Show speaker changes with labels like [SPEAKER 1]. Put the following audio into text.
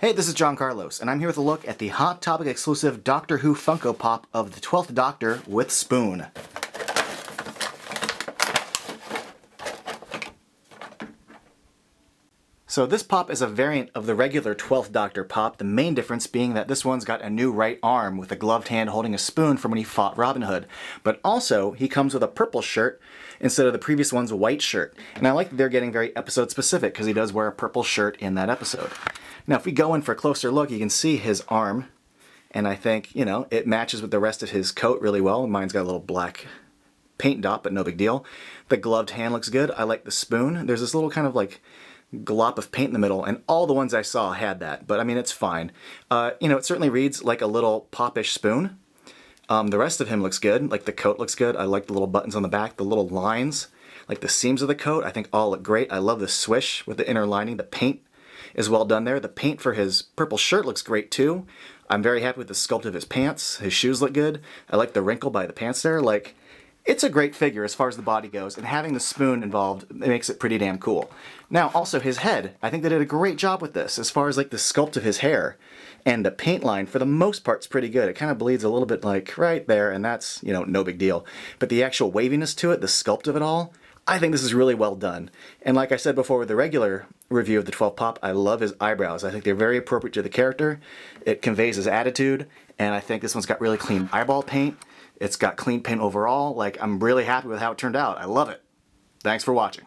[SPEAKER 1] Hey, this is John Carlos, and I'm here with a look at the Hot Topic exclusive Doctor Who Funko Pop of the 12th Doctor with Spoon. So this pop is a variant of the regular 12th Doctor pop, the main difference being that this one's got a new right arm with a gloved hand holding a spoon from when he fought Robin Hood. But also, he comes with a purple shirt instead of the previous one's white shirt. And I like that they're getting very episode specific because he does wear a purple shirt in that episode. Now, if we go in for a closer look, you can see his arm, and I think, you know, it matches with the rest of his coat really well. Mine's got a little black paint dot, but no big deal. The gloved hand looks good. I like the spoon. There's this little kind of like glop of paint in the middle, and all the ones I saw had that, but I mean, it's fine. Uh, you know, it certainly reads like a little popish spoon. Um, the rest of him looks good, like the coat looks good. I like the little buttons on the back, the little lines, like the seams of the coat, I think all look great. I love the swish with the inner lining. The paint is well done there. The paint for his purple shirt looks great too. I'm very happy with the sculpt of his pants. His shoes look good. I like the wrinkle by the pants there. Like, it's a great figure as far as the body goes, and having the spoon involved it makes it pretty damn cool. Now, also his head. I think they did a great job with this as far as like the sculpt of his hair. And the paint line, for the most part, is pretty good. It kind of bleeds a little bit like right there, and that's, you know, no big deal. But the actual waviness to it, the sculpt of it all, I think this is really well done. And like I said before with the regular review of the 12 Pop, I love his eyebrows. I think they're very appropriate to the character. It conveys his attitude, and I think this one's got really clean eyeball paint. It's got clean paint overall. Like, I'm really happy with how it turned out. I love it. Thanks for watching.